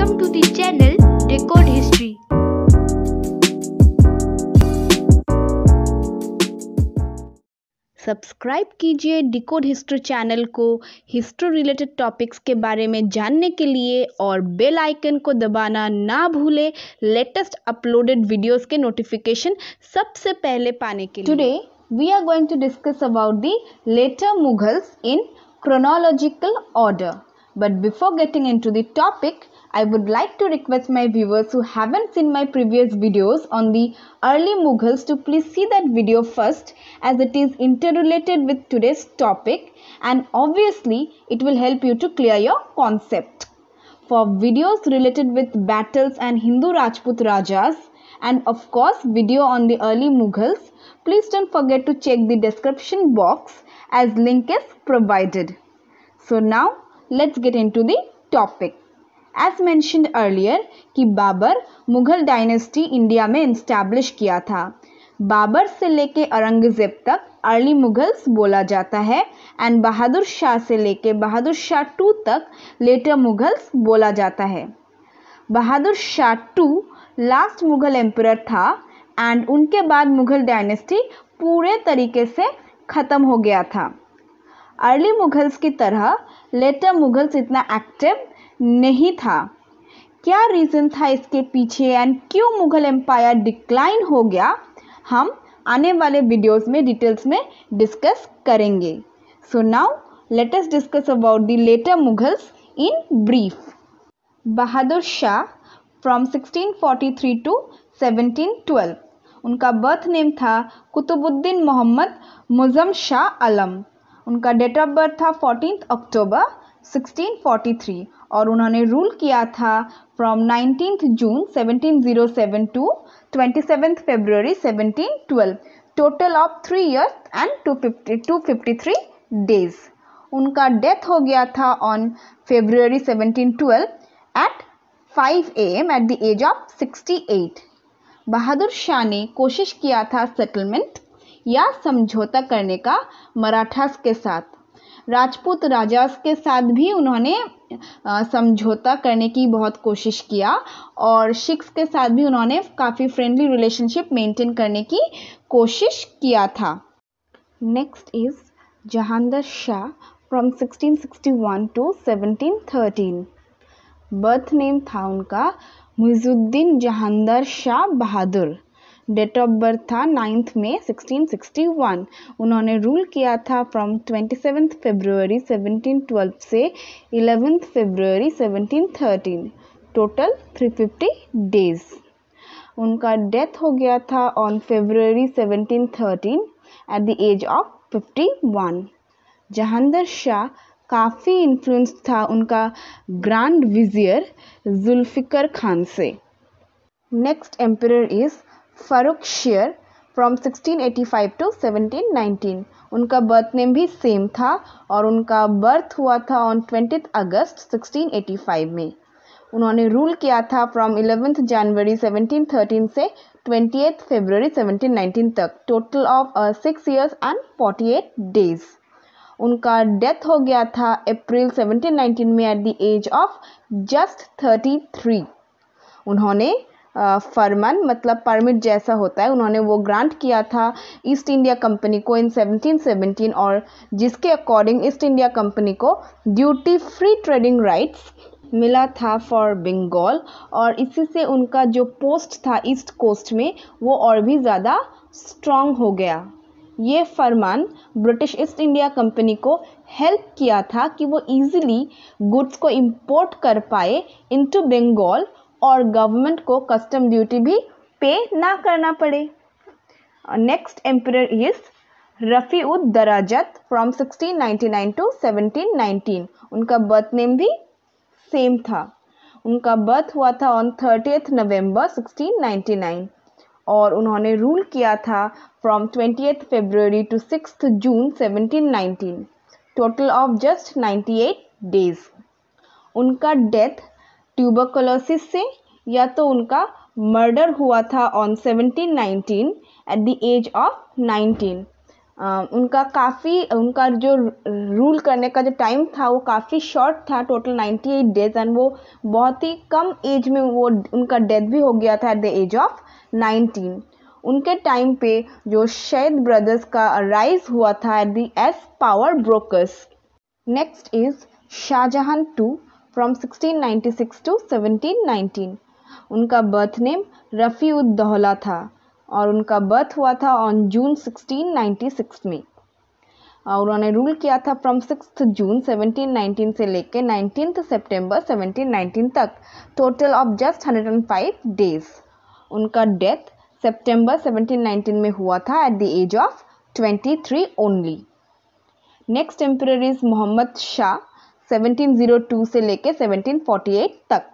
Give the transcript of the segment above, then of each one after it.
Welcome to the channel Decode History. Subscribe कीजिए decode history channel को history related topics के बारे में जानने के लिए और बेल आइकन को दबाना ना भूलें लेटेस्ट अपलोडेड वीडियोस के नोटिफिकेशन सबसे पहले पाने के लिए today we are going to discuss about the later Mughals in chronological order but before getting into the topic I would like to request my viewers who haven't seen my previous videos on the early Mughals to please see that video first as it is interrelated with today's topic and obviously it will help you to clear your concept. For videos related with battles and Hindu Rajput Rajas and of course video on the early Mughals, please don't forget to check the description box as link is provided. So now let's get into the topic. As mentioned earlier कि Babur Mughal dynasty India में इंस्टैब्लिश किया था। बाबर से लेके औरंगज़ेब तक early Mughals बोला जाता है एंड बहादुर शाह से लेके बहादुर शाह टू तक लेटर मुगल्स बोला जाता है। Bahadur Shah two last Mughal emperor था एंड उनके बाद मुगल डायनेस्टी पूरे तरीके से ख़त्म हो गया था। अर्ली मुगल्स की तरह लेटर मुगल्स इतना एक्टिव नहीं था। क्या रीज़न था इसके पीछे एंड क्यों मुगल एम्पायर डिक्लाइन हो गया, हम आने वाले वीडियोस में डिटेल्स में डिस्कस करेंगे। So now let us discuss about the later Mughals in brief Bahadur Shah from 1643 to 1712 उनका बर्थ नेम था कुतुबुद्दीन मोहम्मद मुजम शाह आलम। उनका डेट ऑफ़ बर्थ था फोर्टीन अक्टूबर 1643 और उन्होंने रूल किया था from nineteen June 1707 to twenty seventh February 1712 total of three years and two fifty two fifty three days उनका death हो गया था on February 1712 at 5 A M at the age of 68 Bahadur Shah ने कोशिश किया था सेटलमेंट या समझौता करने का मराठास के साथ। राजपूत राजास के साथ भी उन्होंने समझौता करने की बहुत कोशिश किया और सिख्स के साथ भी उन्होंने काफ़ी फ्रेंडली रिलेशनशिप मेंटेन करने की कोशिश किया था। Next is Jahandar Shah from 1661 to 1713 birth name था उनका Muizzuddin Jahandar Shah Bahadur date of birth था नाइन्थ में 1661 उन्होंने रूल किया था फ्रॉम ट्वेंटी सेवेंथ फेब्रुवरी 1712 से इलेवेंथ फेब्रुवरी 1713 टोटल 350 डेज़ उनका डेथ हो गया था on February 1713 at the age of 51 Jahandar Shah काफ़ी इन्फ्लुएंस था उनका ग्रैंड विजियर जुल्फ़िकर खान से. Next emperor is Farrukh Siyar from 1685 to 1719 उनका बर्थ नेम भी सेम था और उनका बर्थ हुआ था ऑन ट्वेंटी अगस्त 1685 में। उन्होंने रूल किया था फ्रॉम 11th जनवरी 1713 से 28th फरवरी 1719 तक। Total of six years and 48 days उनका डेथ हो गया था अप्रैल 1719 में at the age of just 33 उन्होंने फरमान मतलब परमिट जैसा होता है, उन्होंने वो ग्रांट किया था ईस्ट इंडिया कंपनी को इन 1717 और जिसके अकॉर्डिंग ईस्ट इंडिया कंपनी को ड्यूटी फ्री ट्रेडिंग राइट्स मिला था फॉर बंगाल और इसी से उनका जो पोस्ट था ईस्ट कोस्ट में, वो और भी ज़्यादा स्ट्रॉन्ग हो गया। ये फरमान ब्रिटिश ईस्ट इंडिया कंपनी को हेल्प किया था कि वो इजीली गुड्स को इंपोर्ट कर पाए इनटू बंगाल और गवर्नमेंट को कस्टम ड्यूटी भी पे ना करना पड़े। Next emperor is Rafi ud दराजत from 1699 to 1719 उनका बर्थ नेम भी सेम था। उनका बर्थ हुआ था ऑन थर्टीथ नवंबर 1699 और उन्होंने रूल किया था from twenty February to six June 1719 total of just 98 days उनका डेथ ट्यूबरकुलोसिस से या तो उनका मर्डर हुआ था on 1719 at the age of 19 uh, उनका काफ़ी उनका जो रूल करने का जो टाइम था वो काफ़ी शॉर्ट था टोटल 98 डेज़ एंड वो बहुत ही कम एज में वो उनका डेथ भी हो गया था एट द एज ऑफ़ 19 उनके टाइम पे जो शैद ब्रदर्स का राइज हुआ था at the as power brokers next is Shahjahan two from 1696 to 1719 उनका बर्थ नेम रफ़ी उद दौला था और उनका बर्थ हुआ था ऑन जून 1696 में। और उन्होंने रूल किया था फ्रॉम सिक्स जून 1719 से लेके नाइनटीन सितंबर 1719 तक। टोटल ऑफ़ जस्ट 105 डेज़ उनका डेथ सितंबर 1719 में हुआ था at the age of 23 only next emperor is Mohammad Shah 1702 से लेके 1748 तक।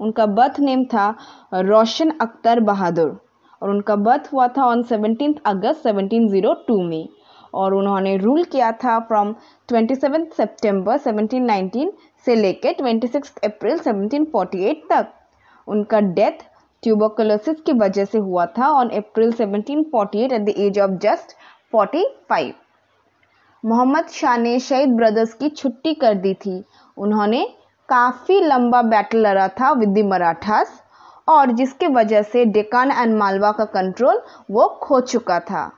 उनका बर्थ नेम था रोशन अख्तर बहादुर और उनका बर्थ हुआ था ऑन सेवनटीन अगस्त 1702 में और उन्होंने रूल किया था फ्रॉम 27 सितंबर 1719 से लेके 26 अप्रैल 1748 तक। उनका डेथ ट्यूबोकुलोसिस की वजह से हुआ था on April 1748 at the age of just 45 Mohammad Shah ने शहीद ब्रदर्स की छुट्टी कर दी थी। उन्होंने काफ़ी लंबा बैटल लड़ा था विद द मराठास, और जिसके वजह से डेकान एंड मालवा का कंट्रोल वो खो चुका था।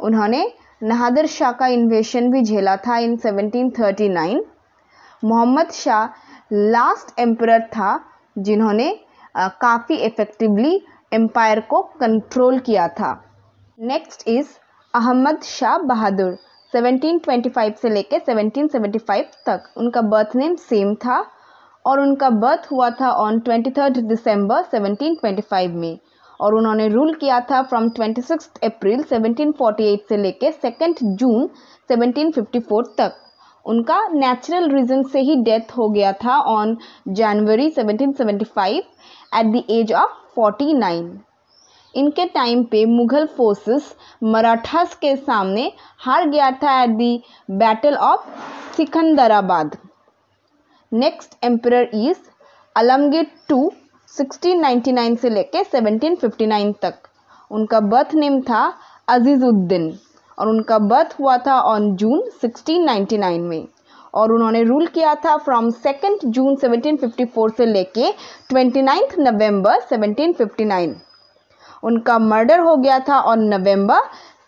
उन्होंने नहादर शाह का इन्वेशन भी झेला था in 1739 Mohammad Shah last emperor था, जिन्होंने काफ़ी इफ़ेक्टिवली एम्पायर को कंट्रोल किया था। Next is Ahmad Shah Bahadur. 1725 से लेकर 1775 तक। उनका बर्थ नेम सेम था और उनका बर्थ हुआ था ऑन ट्वेंटी थर्ड दिसंबर 1725 में। और उन्होंने रूल किया था फ्रॉम ट्वेंटी सिक्स अप्रैल 1748 से लेके सेकेंड जून 1754 तक। उनका नेचुरल रीज़न से ही डेथ हो गया था on January 1775 at the age of 49 इनके टाइम पे मुग़ल फोर्सेस मराठास के सामने हार गया था at the battle of Sikandarabad. Next emperor is Alamgir two 1699 से लेके 1759 तक। उनका बर्थ नेम था अजीज़ुद्दीन और उनका बर्थ हुआ था ऑन जून 1699 में। और उन्होंने रूल किया था फ्रॉम सेकेंड जून 1754 से लेके ट्वेंटी नवंबर 1759 उनका मर्डर हो गया था on November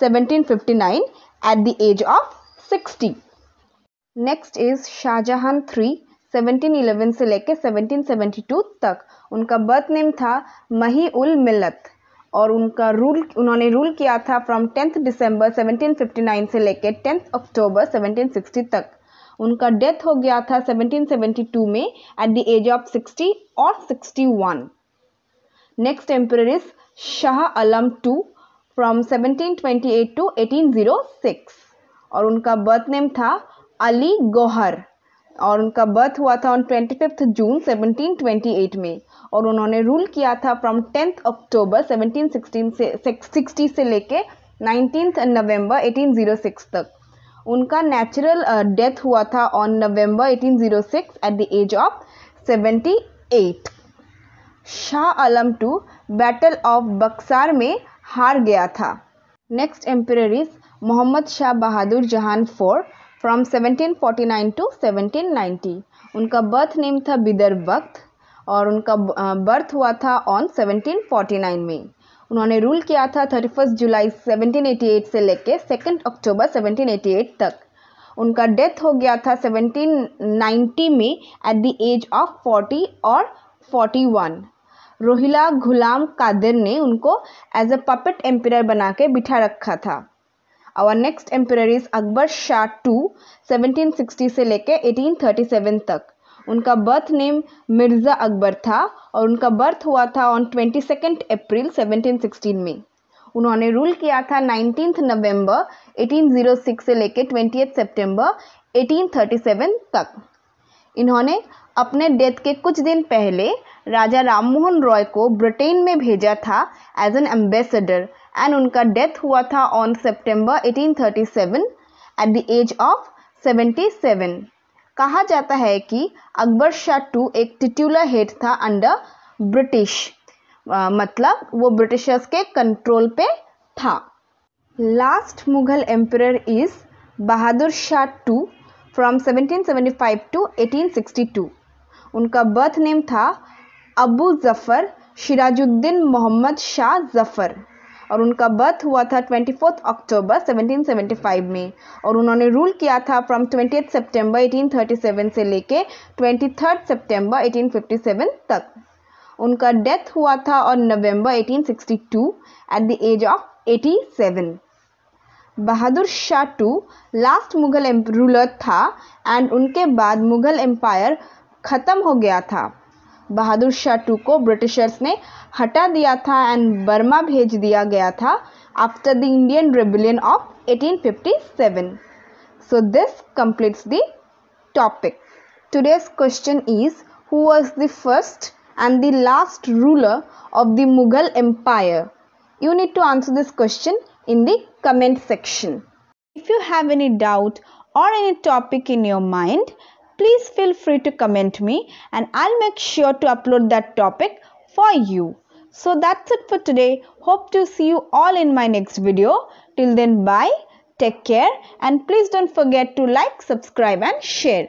1759 at the age of 60 next is Shahjahan three 1711 से लेकर 1772 तक। उनका बर्थ नेम था मही उल मिलत और उनका रूल उन्होंने रूल किया था फ्रॉम टेंथ दिसंबर 1759 से लेकर टेंथ अक्टूबर 1760 तक। उनका डेथ हो गया था 1772 में एट द एज ऑफ़ 60 और 61 next emperor is Shah Alam two from 1728 to 1806 और उनका बर्थ नेम था अली गोहर। और उनका बर्थ हुआ था ऑन ट्वेंटी फिफ्थ जून 1728 में। और उन्होंने रूल किया था फ्रॉम टेंथ अक्टूबर 1716 से 60 से लेके नाइनटीन नवंबर 1806 तक। उनका नेचुरल डेथ uh, हुआ था on November 1806 at the age of 78 Shah Alam two battle of Buxar में हार गया था। Next emperor Mohammad Shah Bahadur Jahan four from 1749 to 1790 उनका बर्थ नेम था बिदर वक्त और उनका बर्थ हुआ था ऑन 1749 में। उन्होंने रूल किया था थर्टी फ़र्स्ट जुलाई 1788 से लेके सेकेंड अक्टूबर 1788 तक। उनका डेथ हो गया था 1790 में एट द एज ऑफ़ 40 और 41 रोहिला गुलाम कादिर ने उनको एज अ पपेट एम्पियर बना के बिठा रखा था। Our next emperor is Akbar Shah two 1760 से लेके 1837 तक। उनका बर्थ नेम मिर्ज़ा अकबर था और उनका बर्थ हुआ था ऑन ट्वेंटी सेकेंड अप्रैल 1716 में। उन्होंने रूल किया था नाइनटीन नवंबर 1806 से लेके ट्वेंटी सितंबर 1837 तक। इन्होंने अपने डेथ के कुछ दिन पहले राजा राममोहन रॉय को ब्रिटेन में भेजा था एज एन एम्बेसडर एंड उनका डेथ हुआ था on September 1837 at the age of 77 कहा जाता है कि अकबर शाह टू एक टिट्यूलर हेड था अंडर ब्रिटिश मतलब वो ब्रिटिशर्स के कंट्रोल पे था। Last Mughal emperor is Bahadur Shah II from 1775 to 1862. उनका बर्थ नेम था अबू ज़फ़र शिराजुद्दीन मोहम्मद शाह ज़फ़र। और उनका बर्थ हुआ था ट्वेंटी फोर्थ अक्टूबर 1775 में। और उन्होंने रूल किया था फ्रॉम ट्वेंटी सितंबर 1837 से लेके ट्वेंटी थर्ड सितंबर 1857 तक। उनका डेथ हुआ था on November 1862 at the age of 87 Bahadur Shah two, last Mughal ruler था एंड उनके बाद मुगल एम्पायर ख़त्म हो गया था। बहादुर शाह टू को ब्रिटिशर्स ने हटा दिया था एंड बर्मा भेज दिया गया था after the Indian rebellion of 1857 so this completes the topic today's question is who was the first and the last ruler of the Mughal empire you need to answer this question in the comment section. If you have any doubt or any topic in your mind, please feel free to comment me and I'll make sure to upload that topic for you. So that's it for today. Hope to see you all in my next video. Till then, bye, take care, and please don't forget to like, subscribe, and share.